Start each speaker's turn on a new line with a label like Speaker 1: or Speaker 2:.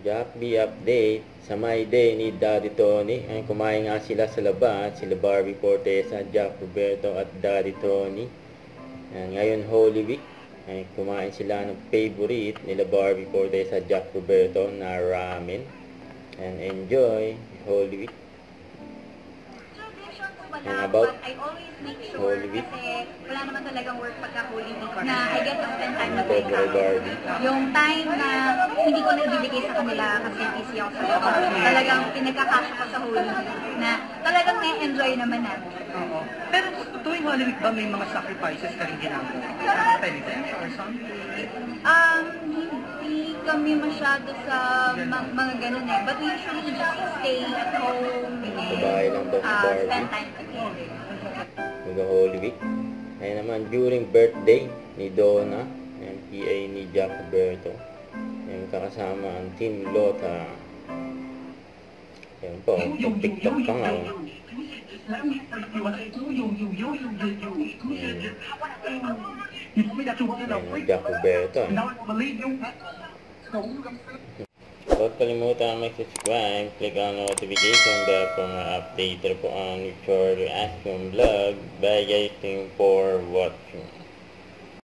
Speaker 1: Jack B update sa my day ni Daddy Tony. Ay, kumain nga sila sa labas, sila Barbie Fortesa, Jack Roberto at Daddy Tony. Ayan, ngayon Holy Week. Ay, kumain sila ng favorite nila Barbie Fortesa, Jack Roberto na ramen. And enjoy Holy Week. Yung about
Speaker 2: but I always make sure
Speaker 1: Holy Week.
Speaker 2: kasi wala naman talagang work pagka Holy Week na I get to spend time with my family. Yung time na hindi ko naibibigay sa kanila kasi busy ako sa trabaho. Talagang pinagkakasya ko sa Holy Week na talagang na-enjoy naman natin.
Speaker 3: Oo. Pero tuwing Holy Week ba may mga sacrifices ka rin ginagawa? Penitence or something?
Speaker 2: Um, kami masyado sa ma- mga ganun eh. But we usually just stay at home and uh, spend time together.
Speaker 1: Mag Holy Week. Ayun naman, during birthday ni Donna, and PA ni Jack Roberto. Ayun, kakasama ang Team Lota. Ayun po, TikTok pa nga. oh. Ayun, Jack Roberto. Huwag kalimutan mag-subscribe, click on notification bell for mga update po ang Victoria Action Vlog. Bye guys, thank you for watching.